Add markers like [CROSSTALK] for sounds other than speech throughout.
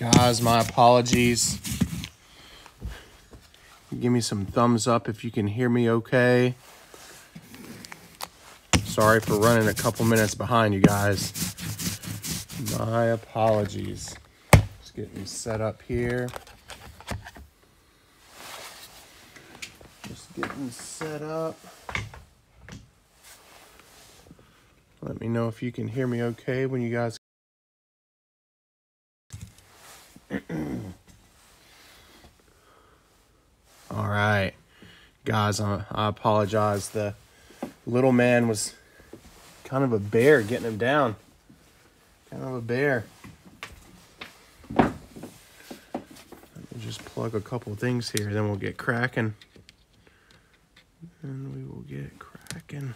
Guys, my apologies. Give me some thumbs up if you can hear me okay. Sorry for running a couple minutes behind you guys. My apologies. Just getting set up here. Just getting set up. Let me know if you can hear me okay when you guys All right, guys, I, I apologize. The little man was kind of a bear getting him down. Kind of a bear. Let me just plug a couple things here, then we'll get cracking. And we will get cracking.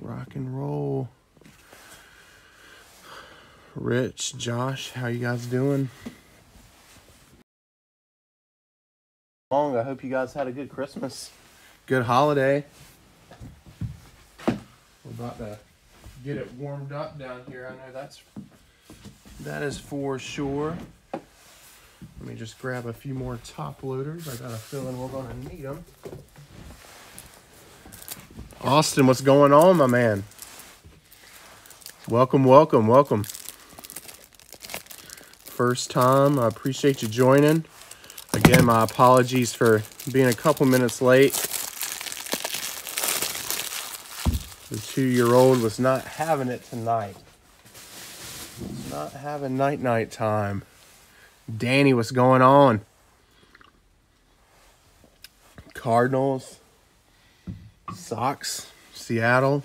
Rock and roll. Rich, Josh, how you guys doing? I hope you guys had a good Christmas, good holiday. We're about to get it warmed up down here. I know that's that is for sure. Let me just grab a few more top loaders. I got a feeling we're gonna need them. Austin, what's going on, my man? Welcome, welcome, welcome. First time, I appreciate you joining. Again, my apologies for being a couple minutes late. The two-year-old was not having it tonight. Not having night-night time. Danny, what's going on? Cardinals, Sox, Seattle.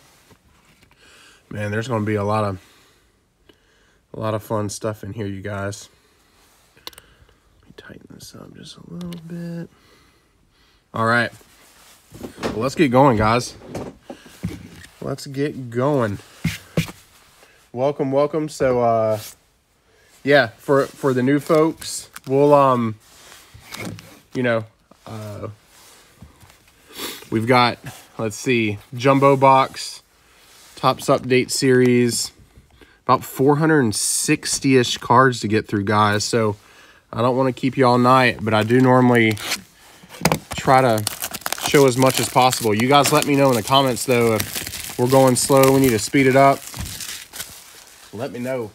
Man, there's going to be a lot of a lot of fun stuff in here, you guys. Tighten this up just a little bit. All right. Well, let's get going, guys. Let's get going. Welcome, welcome. So uh yeah, for for the new folks, we'll um you know, uh we've got let's see, jumbo box, Topps update series, about 460-ish cards to get through, guys. So I don't want to keep you all night, but I do normally try to show as much as possible. You guys let me know in the comments, though, if we're going slow, we need to speed it up. Let me know.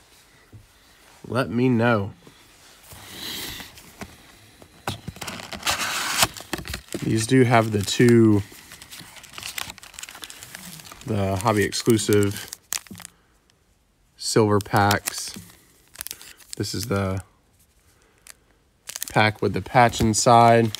Let me know. These do have the two, the hobby exclusive silver packs. This is the pack with the patch inside.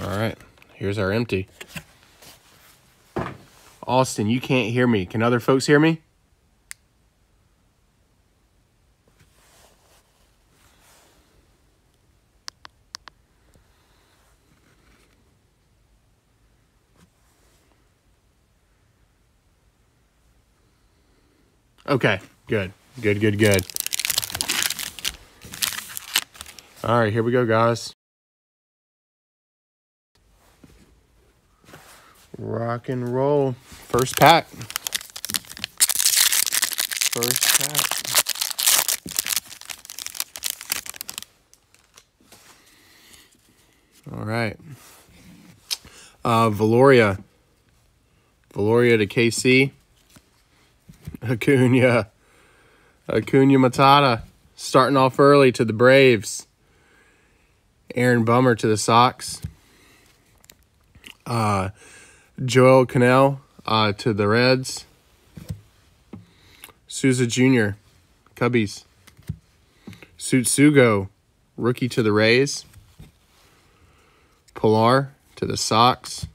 All right, here's our empty. Austin, you can't hear me. Can other folks hear me? Okay, good. Good, good, good. All right, here we go, guys. Rock and roll. First pack. First pack. All right. Uh, Valoria. Valoria to KC. [LAUGHS] Acuna. Acuna Matata. Starting off early to the Braves. Aaron Bummer to the Sox. Uh, Joel Kuhnel uh, to the Reds. Souza Jr., Cubbies. Tsutsugo, rookie to the Rays. Pillar to the Sox.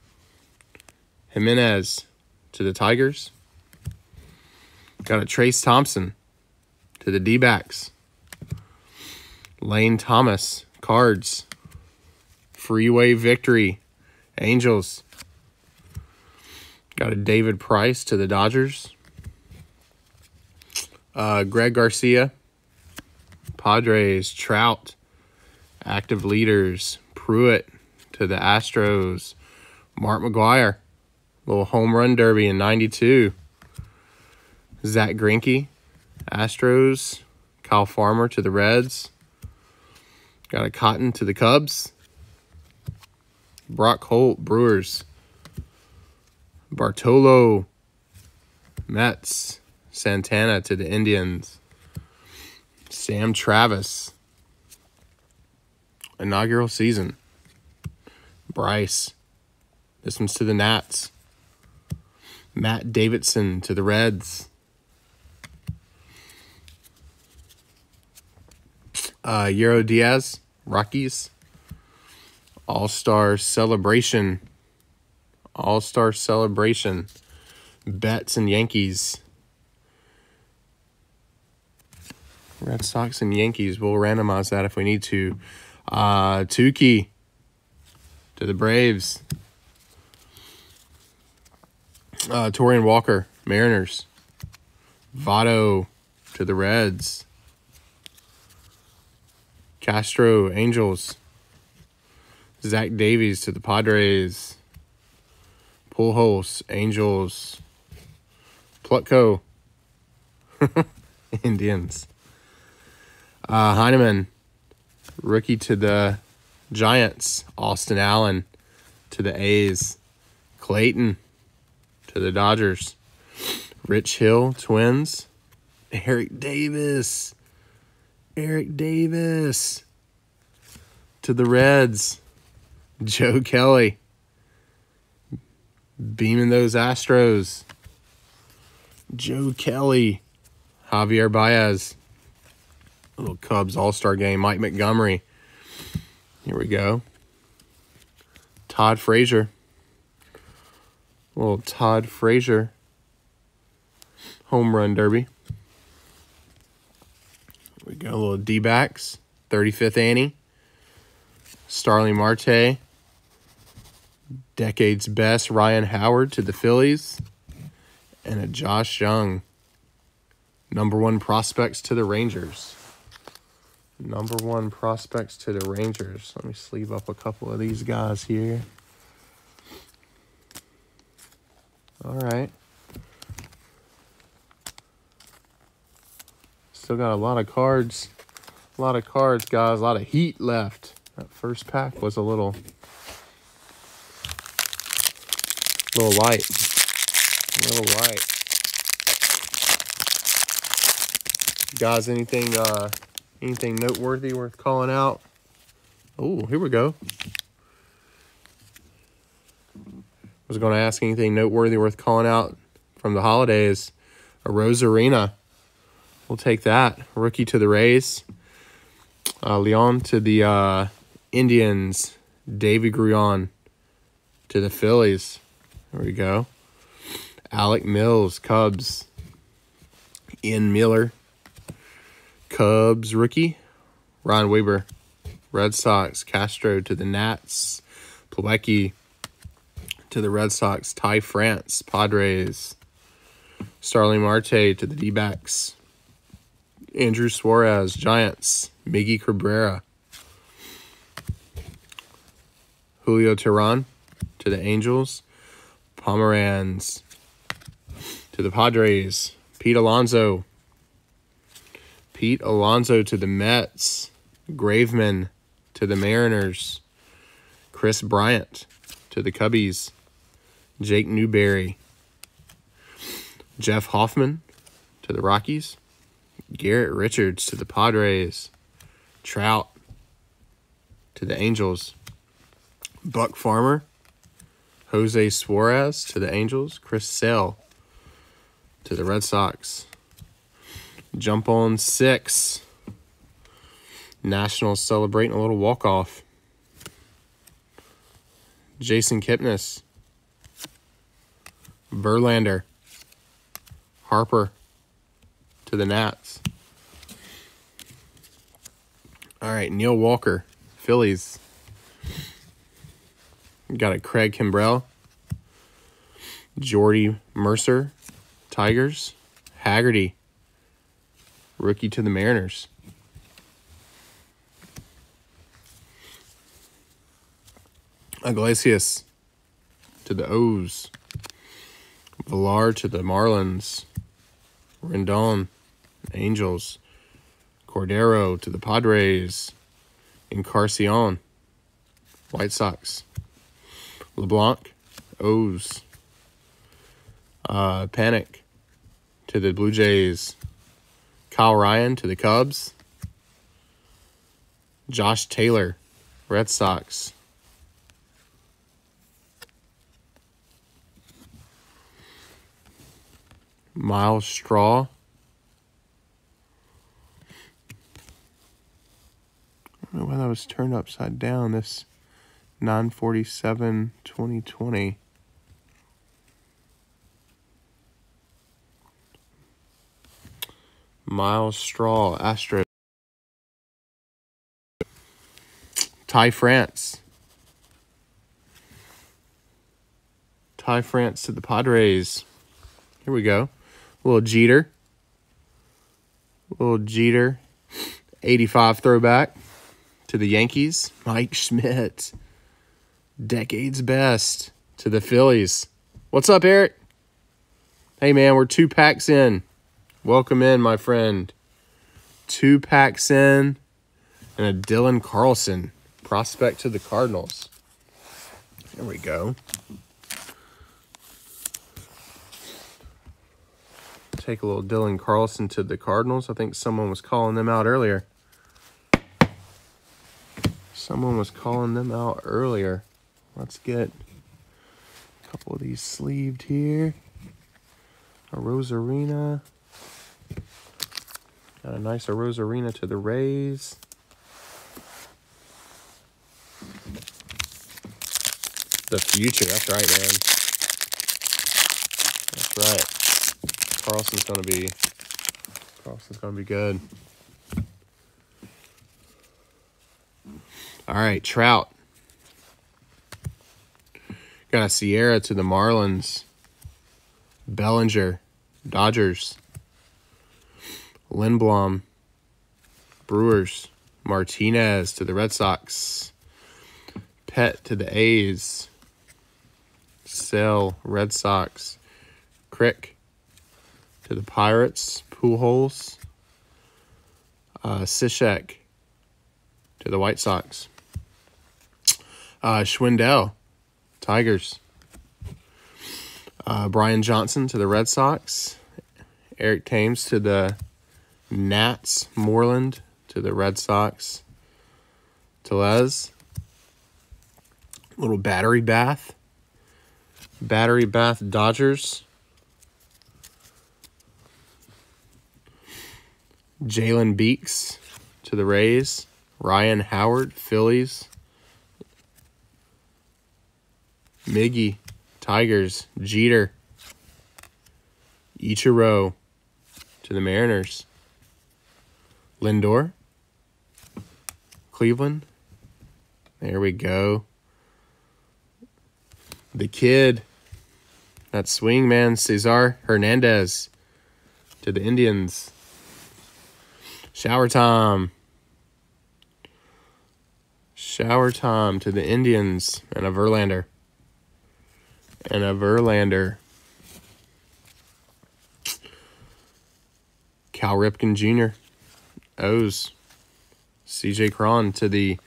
Jimenez to the Tigers. Got a Trayce Thompson to the D backs. Lane Thomas, Cards. Freeway Victory, Angels. Got a David Price to the Dodgers. Uh, Greg Garcia, Padres, Trout, active leaders, Pruitt to the Astros, Mark McGwire, little home run derby in 92. Zack Greinke, Astros, Kyle Farmer to the Reds. Got a Cotton to the Cubs. Brock Holt, Brewers. Bartolo, Mets. Santana to the Indians. Sam Travis. Inaugural season. Bryce. This one's to the Nats. Matt Davidson to the Reds. Uh, Euro Diaz, Rockies. All Star Celebration. All Star Celebration. Betts and Yankees. Red Sox and Yankees. We'll randomize that if we need to. Uh, Touki to the Braves. Uh, Torian Walker, Mariners. Votto to the Reds. Castro, Angels. Zach Davies to the Padres. Pujols, Angels. Plutko, [LAUGHS] Indians. Uh, Heineman, rookie to the Giants. Austin Allen to the A's. Clayton to the Dodgers. Rich Hill, Twins. Eric Davis. Eric Davis to the Reds. Joe Kelly beaming those Astros. Joe Kelly, Javier Baez, little Cubs All Star game. Mike Montgomery. Here we go. Todd Frazier. Little Todd Frazier home run derby. We got a little D backs. 35th Annie. Starling Marte. Decade's best Ryan Howard to the Phillies. And a Josh Jung. Number one prospects to the Rangers. Number one prospects to the Rangers. Let me sleeve up a couple of these guys here. All right. Still got a lot of cards. A lot of cards, guys. A lot of heat left. That first pack was a little, little light. Little light. Guys, anything uh anything noteworthy worth calling out? Oh, here we go. was going to ask anything noteworthy worth calling out from the holidays. A Arena. We'll take that. Rookie to the Rays. Uh, Leon to the uh, Indians. Deivy Grullon to the Phillies. There we go. Alec Mills, Cubs. Ian Miller, Cubs rookie. Ron Weber, Red Sox. Castro to the Nats. Plawecki to the Red Sox. Ty France, Padres. Starling Marte to the D backs. Andrew Suarez, Giants. Miggy Cabrera. Julio Teheran to the Angels. Pomeranz to the Padres. Pete Alonso. Pete Alonso to the Mets. Graveman to the Mariners. Kris Bryant to the Cubbies. Jake Newberry. Jeff Hoffman to the Rockies. Garrett Richards to the Padres. Trout to the Angels. Buck Farmer. Jose Suarez to the Angels. Chris Sale to the Red Sox. Jump on six. Nationals celebrating a little walk off. Jason Kipnis. Verlander. Harper to the Nats. All right, Neil Walker, Phillies. Got a Craig Kimbrel. Jordy Mercer, Tigers. Haggerty rookie to the Mariners. Iglesias to the O's. Villar to the Marlins. Rendon, Angels. Cordero to the Padres. Encarnacion, White Sox. LeBlanc, O's. Uh, Panik to the Blue Jays. Kyle Ryan to the Cubs. Josh Taylor, Red Sox. Myles Straw. Don't know why that was turned upside down. This 947 2020. Myles Straw, Astro. Ty France. Ty France to the Padres. Here we go. Little Jeter. Little Jeter. 85 throwback to the Yankees. Mike Schmidt. Decades best to the Phillies. What's up, Eric? Hey, man, we're two packs in. Welcome in, my friend. Two packs in and a Dylan Carlson prospect to the Cardinals. There we go. Take a little Dylan Carlson to the Cardinals. I think someone was calling them out earlier. Someone was calling them out earlier. Let's get a couple of these sleeved here. A Arozarena. Got a nice Arozarena to the Rays. The future, that's right, man. That's right. Carlson's gonna be Carlson's gonna be good. All right, Trout. Got a Sierra to the Marlins. Bellinger, Dodgers. Lindblom, Brewers. Martinez to the Red Sox. Pet to the A's. Sale, Red Sox. Crick to the Pirates. Pujols. Uh, Cishek to the White Sox. Uh, Schwindel, Tigers. Uh, Brian Johnson to the Red Sox. Eric Thames to the Nats. Moreland to the Red Sox. Tellez. Little battery bath. Battery bath Dodgers. Jalen Beeks to the Rays. Ryan Howard, Phillies. Miggy, Tigers. Jeter. Ichiro to the Mariners. Lindor. Cleveland. There we go. The kid. That swing man, Cesar Hernandez to the Indians. Shower time. Shower time to the Indians and a Verlander. And a Verlander. Cal Ripken Jr. O's. CJ Cron to the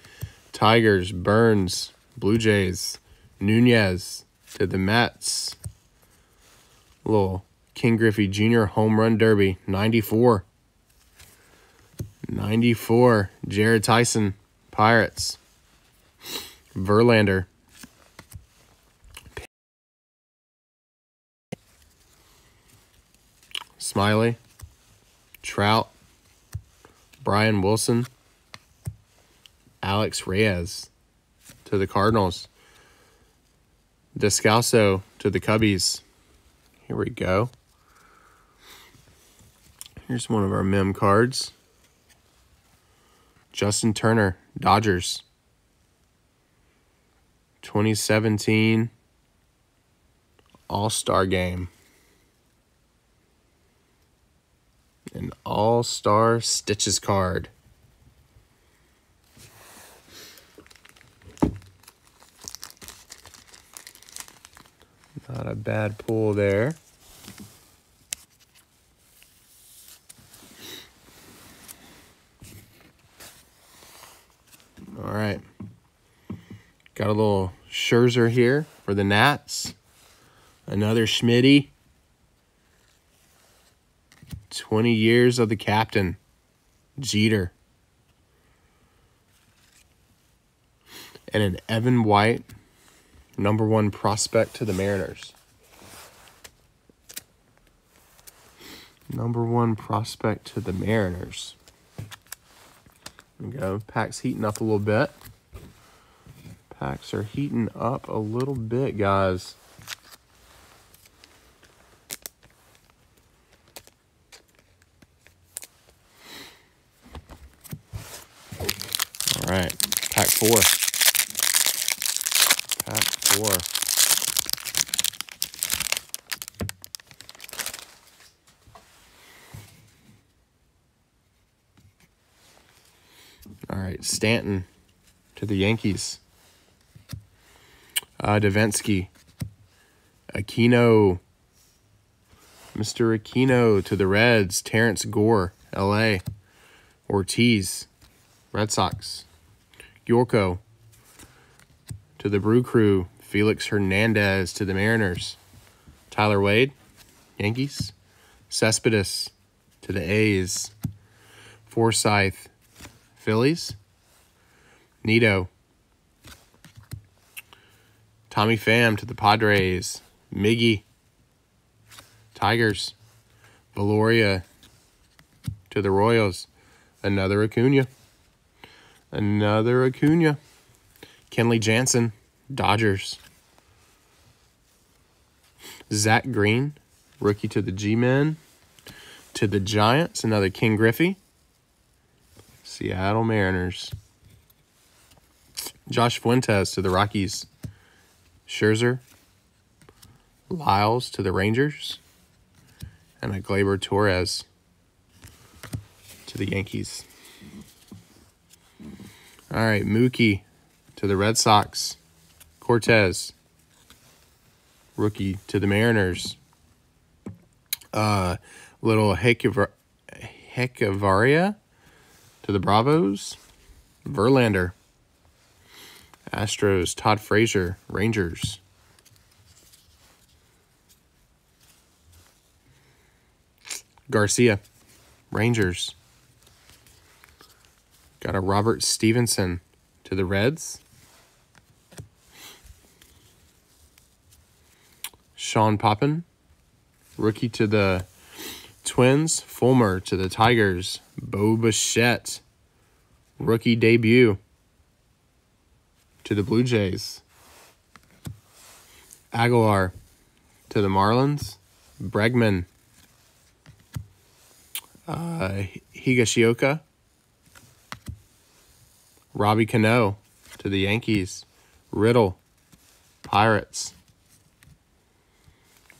Tigers. Burns. Blue Jays. Nunez to the Mets. Little King Griffey Jr. home run derby. 94. 94. Jarrod Dyson. Pirates. Verlander. Smiley. Trout. Brian Wilson. Alex Reyes to the Cardinals. Descalso to the Cubbies. Here we go. Here's one of our mem cards. Justin Turner, Dodgers. 2017 All Star Game. An all-star stitches card. Not a bad pull there. All right. Got a little Scherzer here for the Nats. Another Schmitty. 20 years of the captain, Jeter. And an Evan White, number one prospect to the Mariners. Number one prospect to the Mariners. There we go. Pack's heating up a little bit. Packs are heating up a little bit, guys. Right, pack four. Pack four. All right, Stanton to the Yankees. Uh, Davinsky. Aquino. Mr. Aquino to the Reds. Terrence Gore, LA. Ortiz, Red Sox. Gyorko to the Brew Crew. Felix Hernandez to the Mariners. Tyler Wade, Yankees. Cespedes to the A's. Forsythe, Phillies. Nito. Tommy Pham to the Padres. Miggy. Tigers. Valoria to the Royals. Another Acuna. Another Acuna. Kenley Jansen. Dodgers. Zach Green. Rookie to the G-Men. To the Giants. Another King Griffey. Seattle Mariners. Josh Fuentes to the Rockies. Scherzer. Lyles to the Rangers. And a Gleyber Torres to the Yankees. All right, Mookie to the Red Sox. Cortez. Rookie to the Mariners. Uh, little Hecavar- Hechavarria to the Bravos. Verlander. Astros, Todd Frazier, Rangers. Garcia, Rangers. Got a Robert Stephenson to the Reds. Sean Poppen, rookie to the Twins. Fulmer to the Tigers. Bo Bichette, rookie debut to the Blue Jays. Aguilar to the Marlins. Bregman. Uh, Higashioka. Robbie Cano to the Yankees. Riddle. Pirates.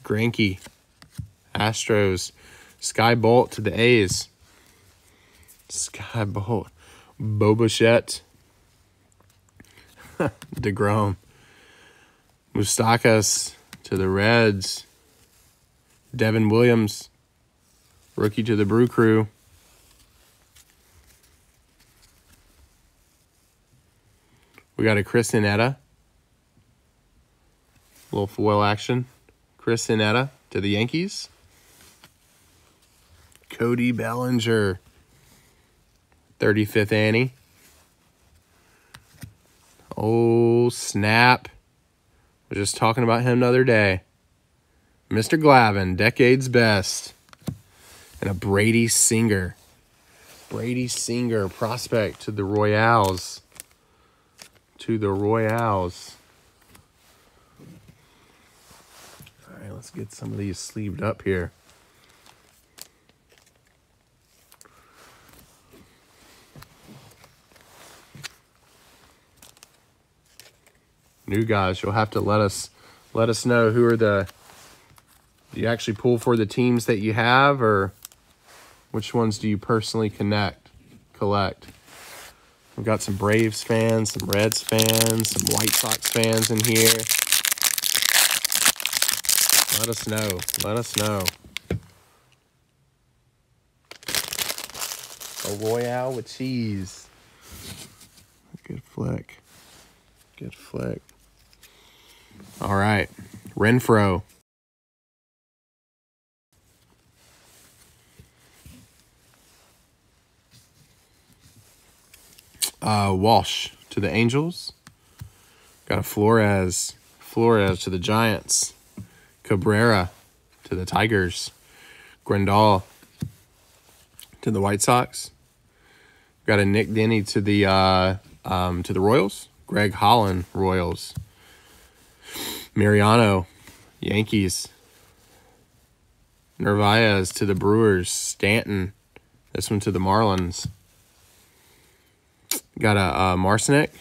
Granky. Astros. Skye Bolt to the A's. Skye Bolt. Bo Bichette. [LAUGHS] DeGrom. Moustakas to the Reds. Devin Williams, rookie to the Brew Crew. We got a Chris Iannetta. Little foil action. Chris Iannetta to the Yankees. Cody Bellinger. 35th Annie. Oh, snap. Was just talking about him the other day. Mr. Glavine, decade's best. And a Brady Singer. Brady Singer, prospect to the Royals. To the Royals. All right, let's get some of these sleeved up here. new guys. You'll have to let us let us know who are the do you actually pull for the teams that you have or Which ones do you personally connect, collect? We've got some Braves fans, some Reds fans, some White Sox fans in here. Let us know. Let us know. A Royale with cheese. Good flick. Good flick. All right. Renfroe. Uh, Walsh to the Angels. Got a Flores. Flores to the Giants. Cabrera to the Tigers. Grandal to the White Sox. Got a Nick Dini to the uh, um, to the Royals. Greg Holland Royals. Mariano Yankees. Narvaez to the Brewers. Stanton. This one to the Marlins. Got a uh, Marisnick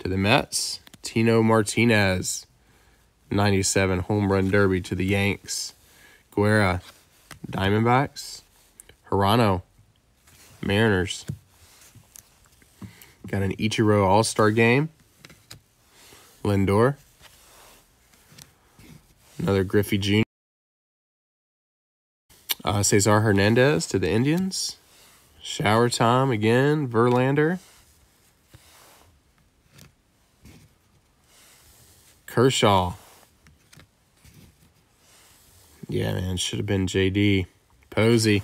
to the Mets. Tino Martinez, 97 home run derby to the Yanks. Guerra, Diamondbacks. Hirano, Mariners. Got an Ichiro All Star game. Lindor. Another Griffey Jr. Uh, Cesar Hernandez to the Indians. Shower time again. Verlander. Kershaw. Yeah, man, should have been JD. Posey.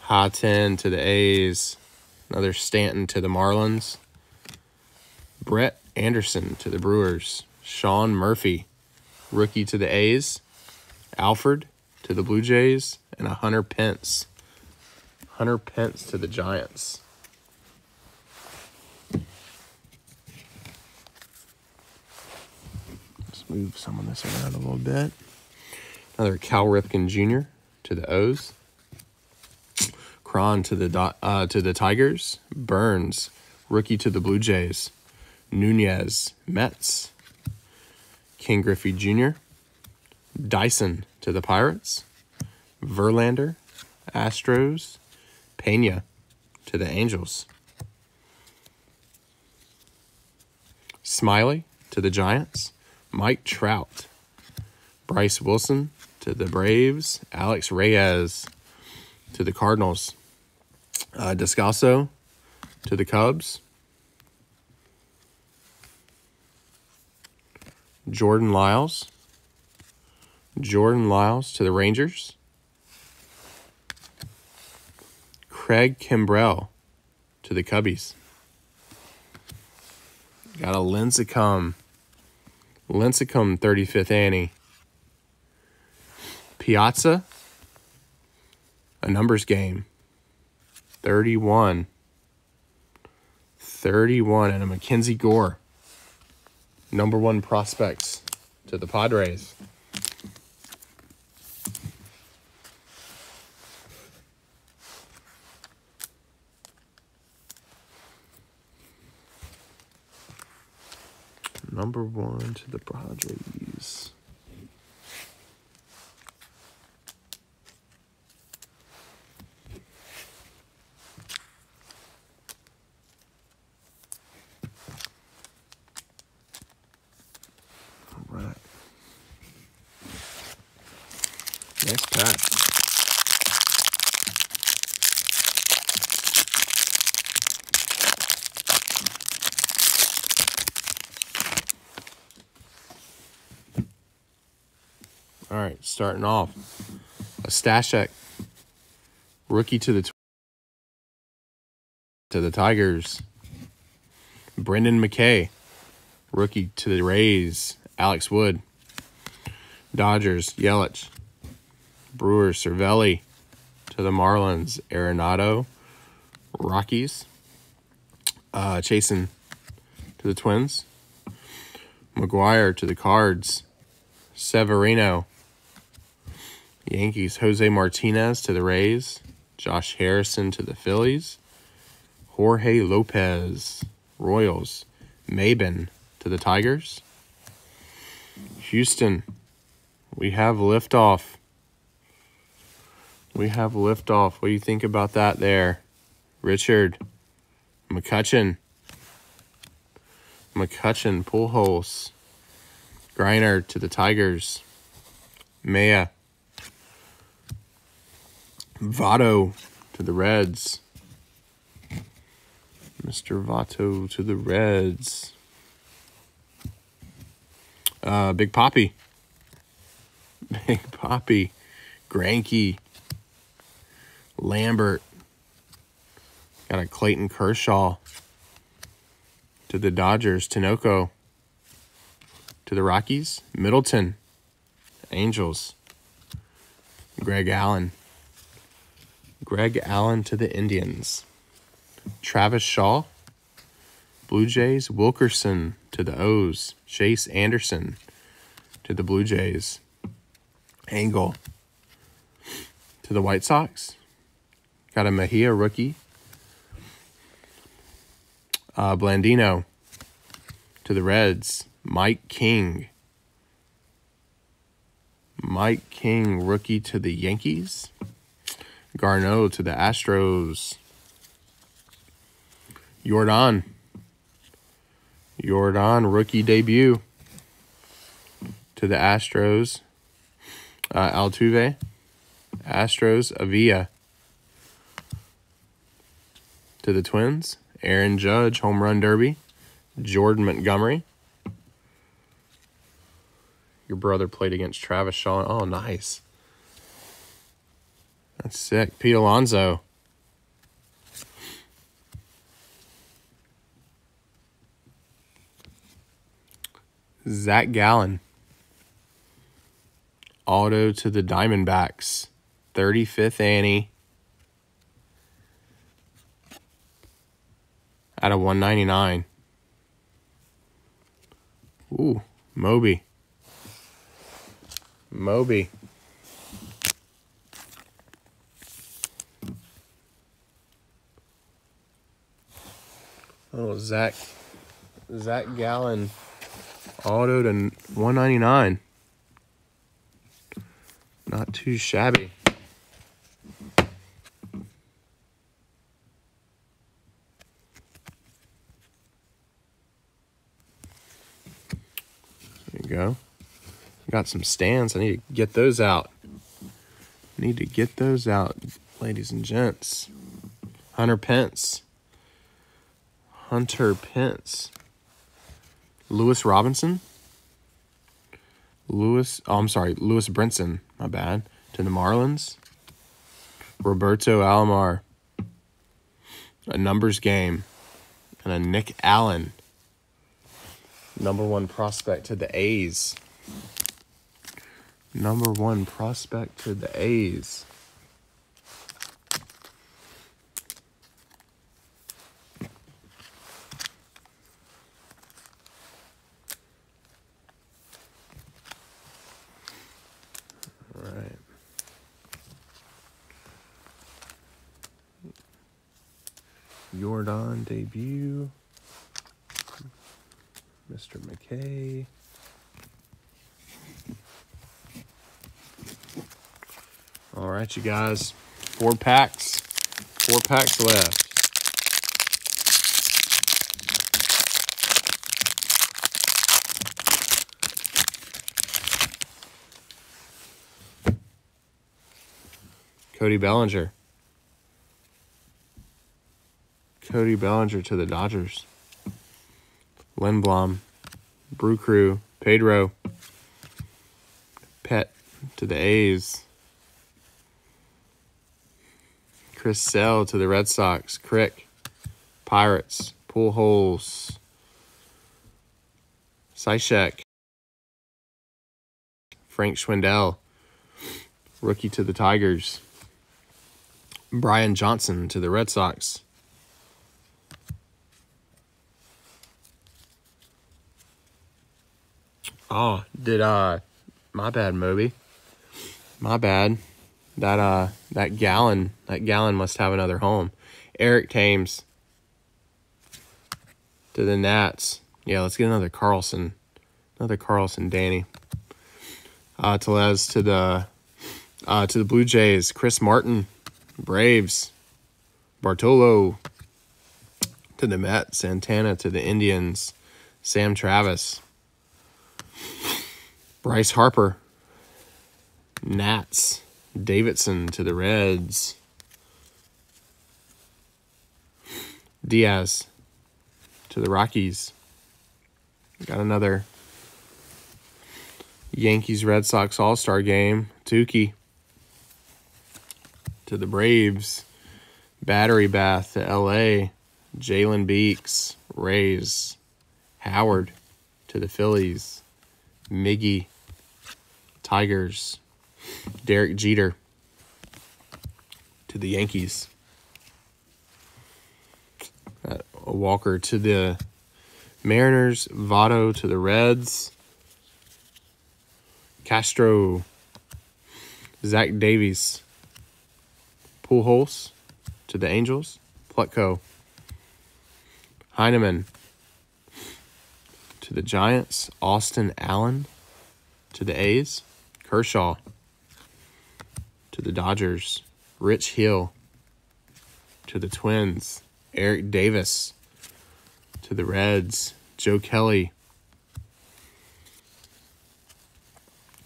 High 10 to the A's. Another Stanton to the Marlins. Brett Anderson to the Brewers. Sean Murphy, rookie to the A's. Alford to the Blue Jays. And a Hunter Pence. Hunter Pence to the Giants. Move some of this around a little bit. Another Cal Ripken Jr. to the O's. Cron to the uh, to the Tigers. Burns, rookie to the Blue Jays. Nunez, Mets. King Griffey Jr. Dyson to the Pirates. Verlander, Astros. Pena to the Angels. Smiley to the Giants. Mike Trout, Bryse Wilson to the Braves, Alex Reyes to the Cardinals, uh, Descalso to the Cubs, Jordan Lyles, Jordan Lyles to the Rangers, Craig Kimbrel to the Cubbies. Got a Lincecum Lincecum 35th Annie. Piazza, a numbers game. 31. 31 and a Mackenzie Gore. Number one prospects to the Padres. Number one to the Padres. All right. Next pack. All right, starting off. A Stashek, rookie to the to the Tigers. Brendan McKay, rookie to the Rays. Alex Wood. Dodgers, Yelich. Brewers, Cervelli to the Marlins. Arenado, Rockies. Uh, Chasen to the Twins. McGuire to the Cards. Severino Yankees, Jose Martinez to the Rays. Josh Harrison to the Phillies. Jorge Lopez, Royals. Maybin to the Tigers. Houston, we have liftoff. We have liftoff. What do you think about that there? Richard McCutchen. McCutchen, Pujols. Greiner to the Tigers. Maya. Votto to the Reds. Mr. Votto to the Reds. Uh, Big Poppy. [LAUGHS] Big Poppy. Granky. Lambert. Got a Clayton Kershaw. To the Dodgers. Tinoco. To the Rockies. Middleton. Angels. Greg Allen. Greg Allen to the Indians. Travis Shaw. Blue Jays. Wilkerson to the O's. Chase Anderson to the Blue Jays. Angle to the White Sox. Got a Mejia rookie. Uh, Blandino to the Reds. Mike King. Mike King, rookie to the Yankees. Garneau to the Astros. Jordan. Jordan, rookie debut to the Astros. Uh, Altuve. Astros, Avila to the Twins. Aaron Judge, home run derby. Jordan Montgomery. Your brother played against Travis Shaw. Oh, nice. That's sick. Pete Alonso. Zach Gallen. Auto to the Diamondbacks. 35th Annie. Out of 199. Ooh, Moby. Moby. Oh, Zach. Zach Gallen. Auto to 199. Not too shabby. There you go. Got some stands. I need to get those out. Need to get those out, ladies and gents. Hunter Pence. Hunter Pence. Lewis Robinson. Lewis, oh, I'm sorry, Lewis Brinson, my bad, to the Marlins. Roberto Alomar. A numbers game. And a Nick Allen. Number one prospect to the A's. Number one prospect to the A's. All right. Jordan debut. Mr. McKay. All right, you guys. Four packs. Four packs left. Cody Bellinger. Cody Bellinger to the Dodgers. Lindblom. Brew Crew. Pedro. Pet to the A's. Chris Sale to the Red Sox. Crick. Pirates. Pool holes. Cishek. Frank Schwindel. Rookie to the Tigers. Brian Johnson to the Red Sox. Oh, did uh my bad, Moby. My bad. That uh that gallon that gallon must have another home. Eric Thames to the Nats. Yeah, let's get another Carlson. Another Carlson Danny. Uh Tellez to the Uh, to the Blue Jays, Chris Martin, Braves, Bartolo. To the Mets, Santana. To the Indians, Sam Travis. Bryce Harper, Nats, Davidson to the Reds. Diaz to the Rockies. Got another Yankees Red Sox All Star game. Touki to the Braves. Battery Bath to LA. Jalen Beeks, Rays. Howard to the Phillies. Miggy, Tigers. Derek Jeter to the Yankees. Uh, Walker to the Mariners. Votto to the Reds. Castro. Zach Davies. Pujols to the Angels. Plutko. Heineman to the Giants. Austin Allen to the A's. Kershaw to the Dodgers. Rich Hill to the Twins. Eric Davis to the Reds. Joe Kelly.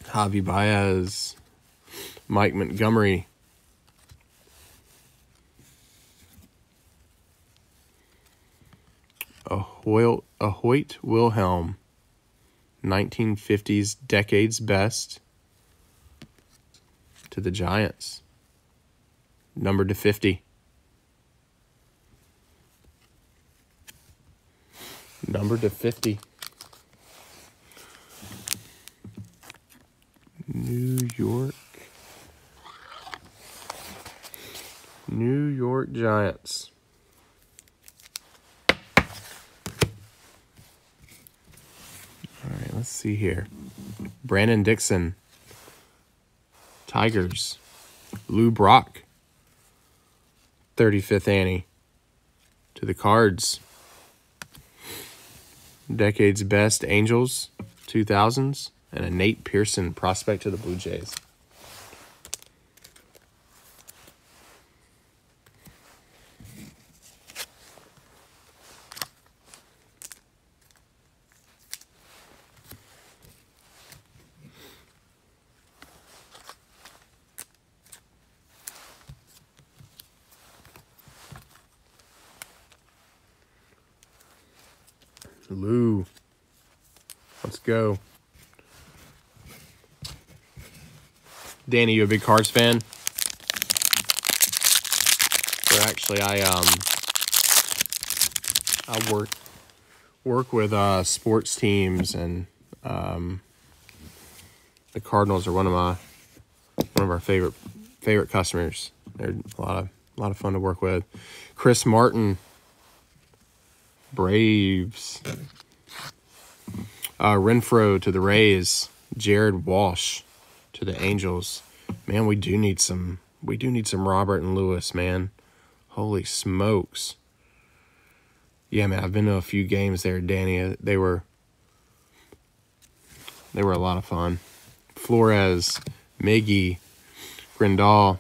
Javi Baez. Mike Montgomery. A Hoyt, a Hoyt Wilhelm. 1950s decades best to the Giants. Number to 50. Number to 50. New York. New York Giants. All right, let's see here. Brandon Dixon. Tigers. Lou Brock. 35th Annie. To the Cards. Decade's Best Angels. 2000s. And a Nate Pearson prospect to the Blue Jays. Lou. Let's go. Danny, you a big Cards fan? So actually, I um, I work work with uh sports teams, and um, the Cardinals are one of my one of our favorite favorite customers. They're a lot of a lot of fun to work with. Chris Martin, Braves. Uh, Renfroe to the Rays. Jared Walsh to the Angels. Man, we do need some. We do need some Robert and Lewis, man. Holy smokes. Yeah, man, I've been to a few games there, Danny. They were they were a lot of fun. Flores, Miggy, Grandal,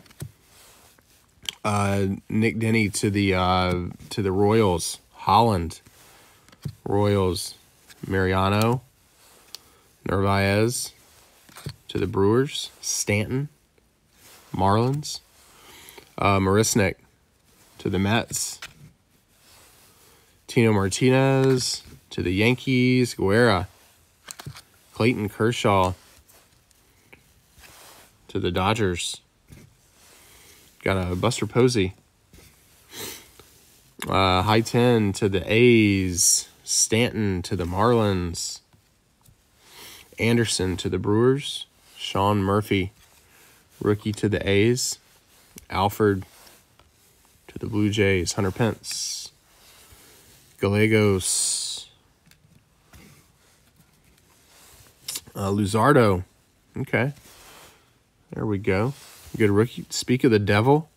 uh, Nick Dini to the uh, to the Royals, Holland, Royals, Mariano, Narvaez to the Brewers, Stanton, Marlins, uh, Marisnick to the Mets, Tino Martinez to the Yankees, Guerra, Clayton Kershaw to the Dodgers. Got a Buster Posey. Uh, high 10 to the A's. Stanton to the Marlins. Anderson to the Brewers. Sean Murphy, rookie to the A's. Alford to the Blue Jays. Hunter Pence. Gallegos. Uh, Luzardo. Okay. There we go. Good rookie. Speak of the devil.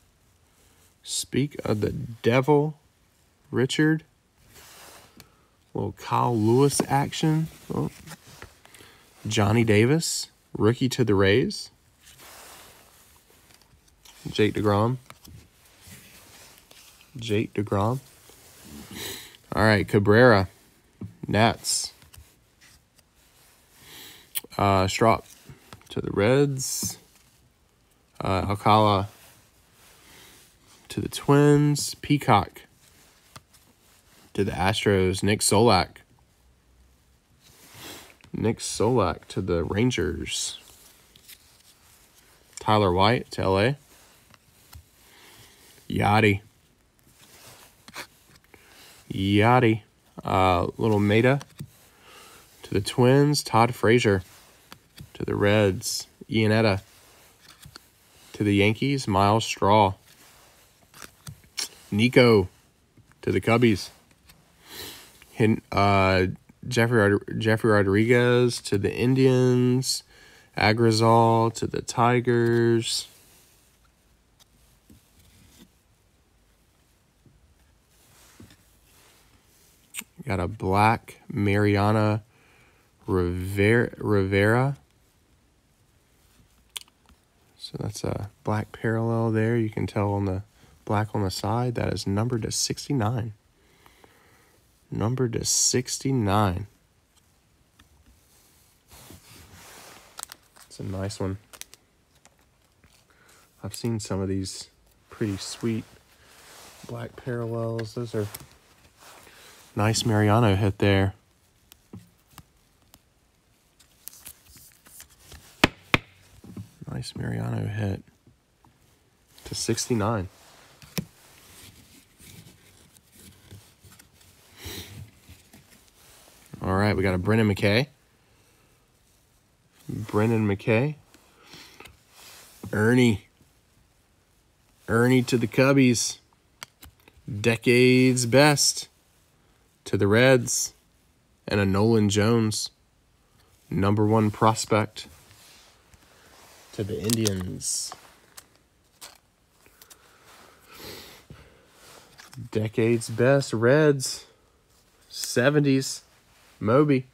Speak of the devil. Richard. little Kyle Lewis action. Oh. Johnny Davis, rookie to the Rays. Jake DeGrom. Jake DeGrom. All right, Cabrera. Nats. Uh, Strop to the Reds. Uh, Alcala to the Twins. Peacock to the Astros. Nick Solak. Nick Solak to the Rangers. Tyler White to LA. Yachty. Yachty. Uh, little Maeda to the Twins. Todd Frazier to the Reds. Iannetta to the Yankees. Myles Straw. Nico to the Cubbies. Hin, uh, Jeffrey Jeffrey Rodriguez to the Indians. Agrizal to the Tigers. Got a black Mariano Rivera. Rivera. So that's a black parallel there. You can tell on the black on the side. That is numbered to 69. Numbered to 69. It's a nice one. I've seen some of these pretty sweet black parallels. Those are nice Mariano hit there. Nice Mariano hit to 69. All right, we got a Brennan McKay. Brennan McKay. Ernie. Ernie to the Cubbies. Decades best to the Reds. And a Nolan Jones. Number one prospect to the Indians. Decades best Reds. 70s. Moby.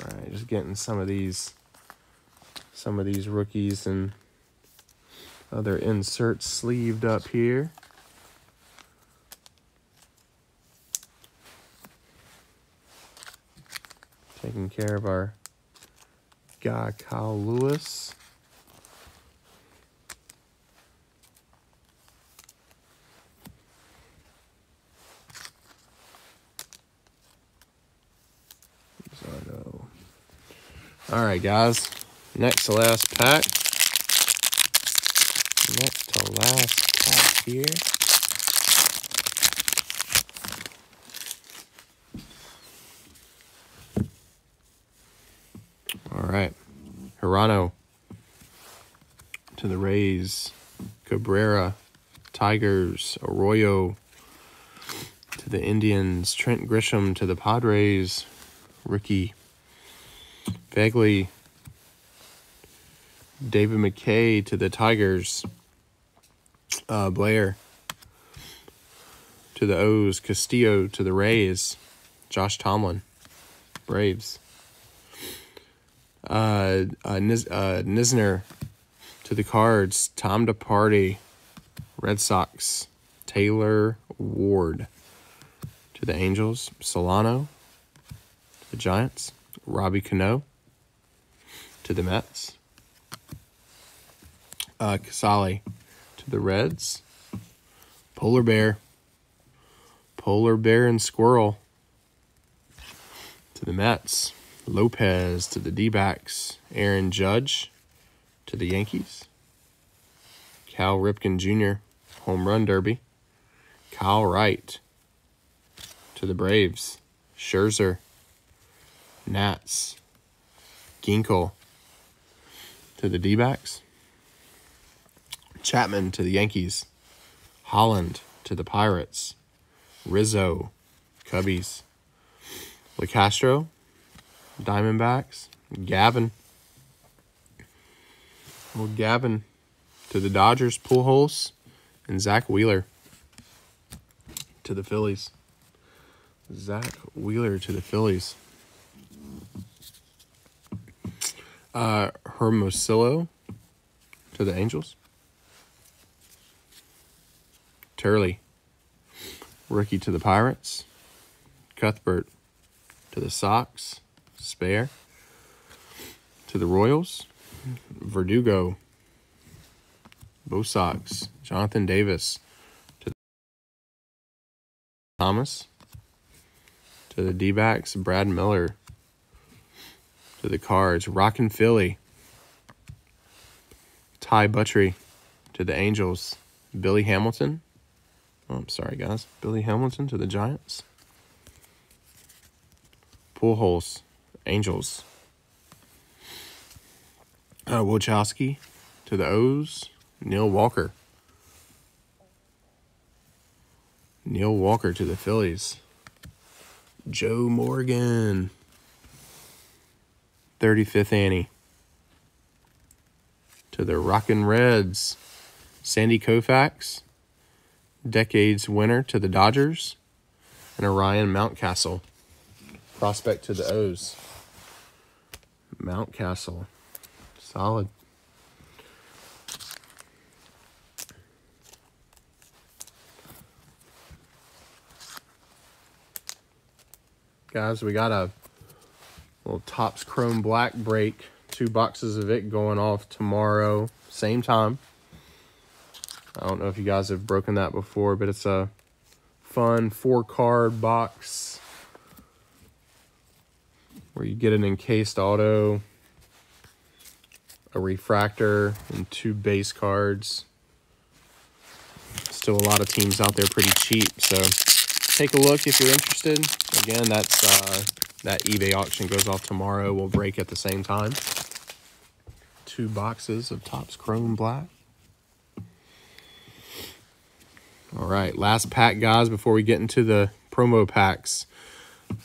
All right, just getting some of these some of these rookies and other inserts sleeved up here. Taking care of our guy Kyle Lewis. All right, guys. Next to last pack. Next to last pack here. All right. Hirano to the Rays. Cabrera. Tigers. Arroyo to the Indians. Trent Grisham to the Padres. Ricky Bagley, David McKay to the Tigers, uh, Blair to the O's, Castillo to the Rays, Josh Tomlin, Braves, uh, uh, Nis- uh, Nisner to the Cards, Tom DeParty, Red Sox, Taylor Ward to the Angels, Solano, the Giants, Robbie Cano, to the Mets. Uh, Casali to the Reds. Polar Bear. Polar Bear and Squirrel to the Mets. Lopez to the D backs. Aaron Judge to the Yankees. Cal Ripken Jr., Home Run Derby. Kyle Wright to the Braves. Scherzer. Nats. Ginkel to the D backs. Chapman to the Yankees. Holland to the Pirates. Rizzo, Cubbies. LeCastro, Diamondbacks. Gavin. Well, Gavin to the Dodgers, Pujols, and Zack Wheeler to the Phillies. Zack Wheeler to the Phillies. Uh, Hermosillo to the Angels. Turley, rookie to the Pirates. Cuthbert to the Sox. Spare to the Royals. Verdugo, both Sox. Jonathan Davis to Thomas to the D backs. Brad Miller to the Cards. Rockin' Philly. Ty Buttrey to the Angels. Billy Hamilton. Oh, I'm sorry, guys. Billy Hamilton to the Giants. Pujols, Angels. Uh, to the O's. Neil Walker. Neil Walker to the Phillies. Joe Morgan. 35th Annie. To the Rockin' Reds. Sandy Koufax. Decades winner to the Dodgers. And Orion Mountcastle. Prospect to the O's. Mountcastle. Solid. Guys, we got a little Topps Chrome Black break. Two boxes of it going off tomorrow. Same time. I don't know if you guys have broken that before, but it's a fun four card box where you get an encased auto, a refractor, and two base cards. Still a lot of teams out there pretty cheap, so take a look if you're interested. Again, that's uh, that eBay auction goes off tomorrow. We'll break at the same time. Two boxes of Topps Chrome Black. All right, last pack, guys, before we get into the promo packs.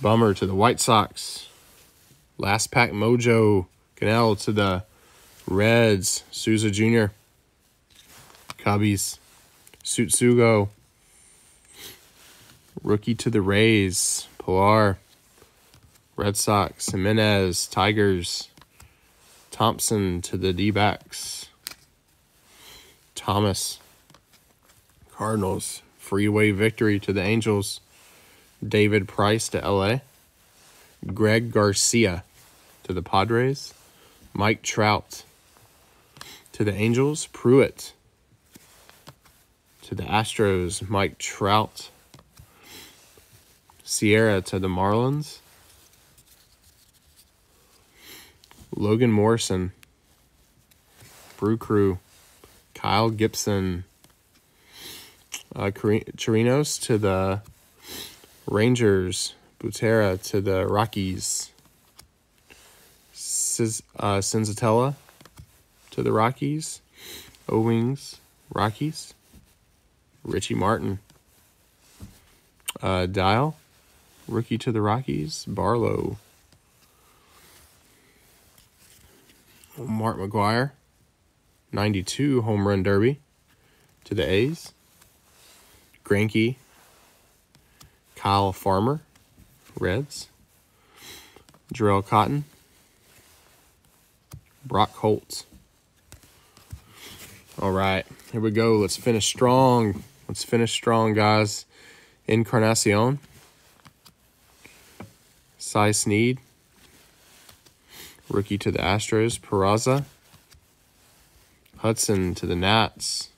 Bummer to the White Sox. Last pack mojo. Canal to the Reds. Souza Jr. Cubbies. Tsutsugo. Rookie to the Rays. Pillar. Red Sox. Jimenez. Tigers. Thompson to the D backs. Thomas. Cardinals. Freeway victory to the Angels. David Price to LA. Greg Garcia to the Padres. Mike Trout to the Angels. Pruitt to the Astros. Mike Trout. Sierra to the Marlins. Logan Morrison. Brew Crew. Kyle Gibson. Uh, Chirinos to the Rangers. Butera to the Rockies. Ciz, uh, to the Rockies. Owings, Rockies. Richie Martin. Uh, Dial, rookie to the Rockies. Barlow. Mark McGwire, 92 home run derby to the A's. Granky, Kyle Farmer, Reds. Jharel Cotton. Brock Holt. All right, here we go. Let's finish strong. Let's finish strong, guys. Encarnacion. Cy Sneed. Rookie to the Astros. Peraza. Hudson to the Nats.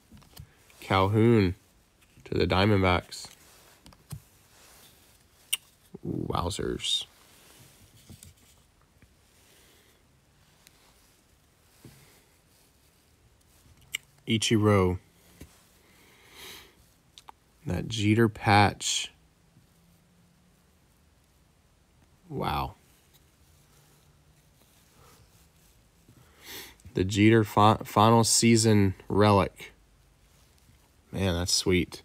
Calhoun to the Diamondbacks. Wowzers. Ichiro. That Jeter patch. Wow. the Jeter fi final season relic. Man, that's sweet.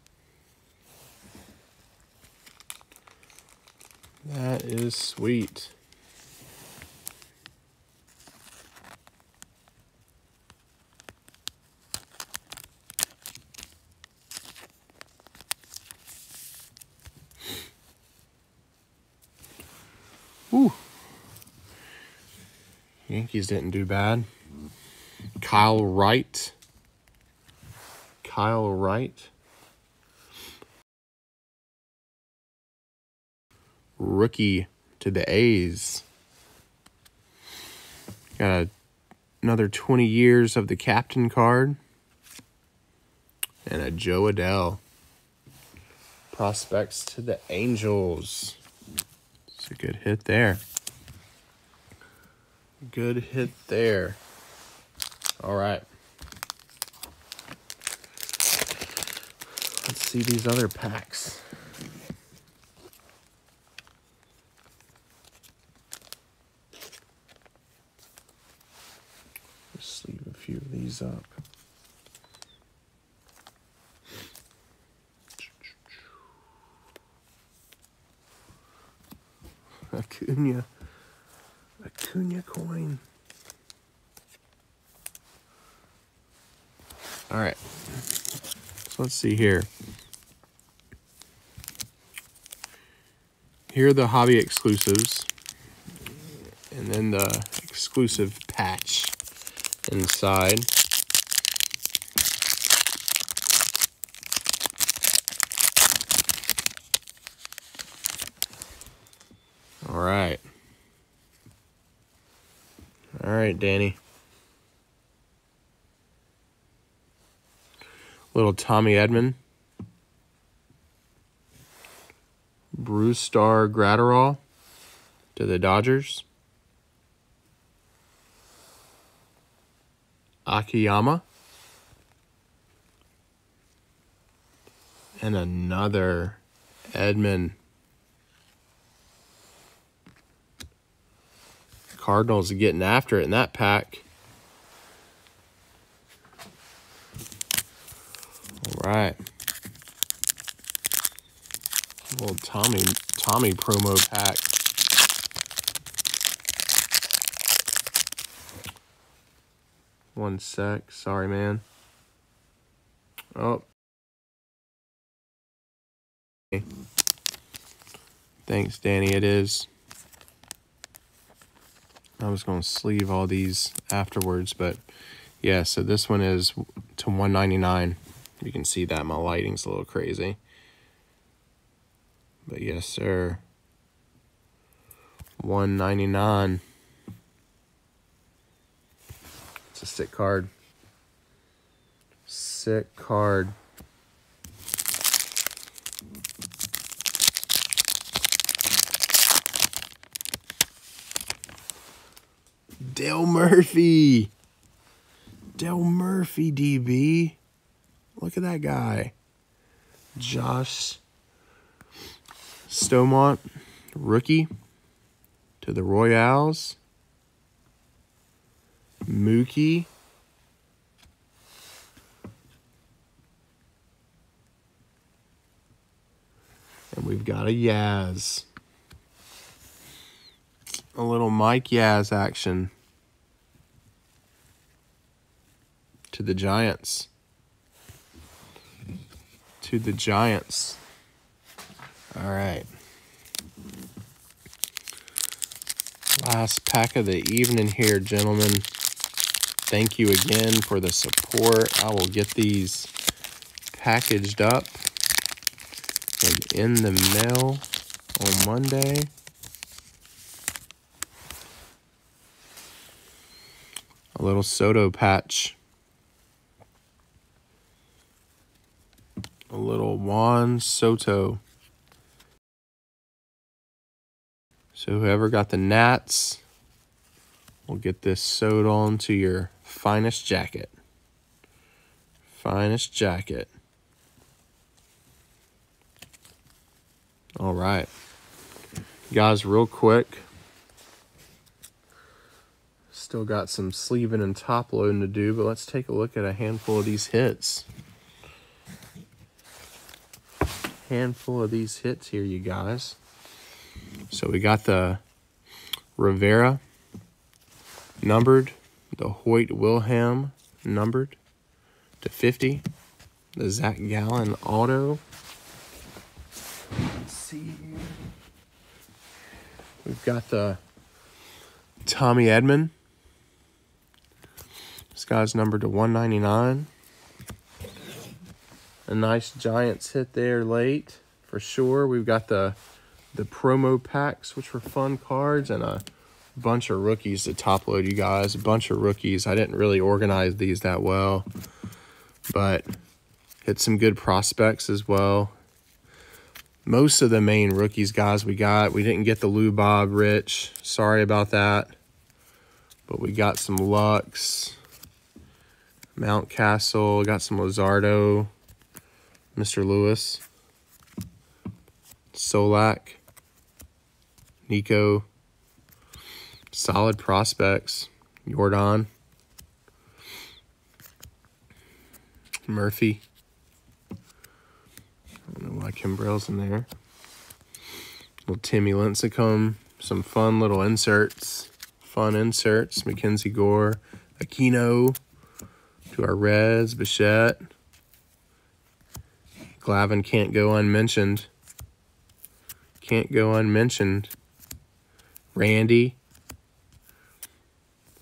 That is sweet. Ooh. Yankees didn't do bad. Kyle Wright. Kyle Wright. Rookie to the A's. Got a, another 20 years of the captain card. And a Jo Adell. Prospects to the Angels. It's a good hit there. Good hit there. All right. Let's see these other packs. Just leave a few of these up. Acuna. Acuna coin. All right. So let's see here. Here are the hobby exclusives. And then the exclusive patch inside. All right. All right, Danny. Little Tommy Edman. Brusdar Graterol to the Dodgers. Akiyama. And another Edman. Cardinals are getting after it in that pack. All right. Little Tommy Tommy promo pack. One sec. Sorry, man. Oh. Thanks, Danny. It is. I was going to sleeve all these afterwards, but yeah, so this one is to 199. You can see that my lighting's a little crazy. But yes, sir. 199. It's a sick card. Sick card. Dale Murphy. Dale Murphy, DB. Look at that guy. Josh Staumont, rookie to the Royals. Mookie. And we've got a Yaz. A little Mike Yaz action to the Giants. To the Giants. All right. Last pack of the evening here, gentlemen. Thank you again for the support. I will get these packaged up and in the mail on Monday. A little Soto patch. Little Juan Soto. So whoever got the Nats will get this sewed on to your finest jacket. Finest jacket. All right. Guys, real quick. Still got some sleeving and top loading to do, but let's take a look at a handful of these hits. Handful of these hits here, you guys. So we got the Rivera numbered, the Hoyt Wilhelm numbered to 50, the Zach Gallen auto. Let's see here. We've got the Tommy Edman This guy's numbered to 199. A nice Giants hit there late for sure. We've got the the promo packs, which were fun cards, and a bunch of rookies to top load you guys. A bunch of rookies. I didn't really organize these that well, but hit some good prospects as well. Most of the main rookies, guys, we got. We didn't get the Lou Bob Rich. Sorry about that. But we got some Lux, Mountcastle, got some Luzardo, Mr. Lewis, Solak, Nico, solid prospects, Jordan, Murphy. I don't know why Kimbrel's in there. Little Timmy Lincecum, some fun little inserts, fun inserts. Mackenzie Gore, Aquino to our Reds, Bichette. Glavine can't go unmentioned. Can't go unmentioned. Randy.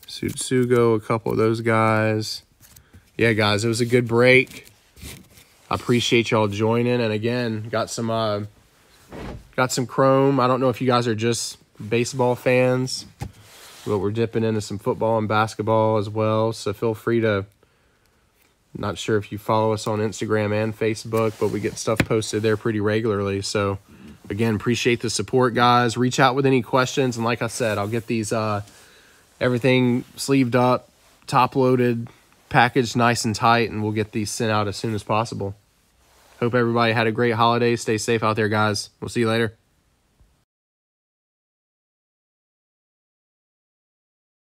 Tsutsugo, a couple of those guys. Yeah, guys, it was a good break. I appreciate y'all joining. And again, got some uh, got some chrome. I don't know if you guys are just baseball fans, but we're dipping into some football and basketball as well. So feel free to not sure if you follow us on Instagram and Facebook, but we get stuff posted there pretty regularly. So again, appreciate the support, guys. Reach out with any questions, and like I said, I'll get these uh, everything sleeved up, top loaded, packaged nice and tight, and we'll get these sent out as soon as possible. Hope everybody had a great holiday. Stay safe out there, guys. We'll see you later.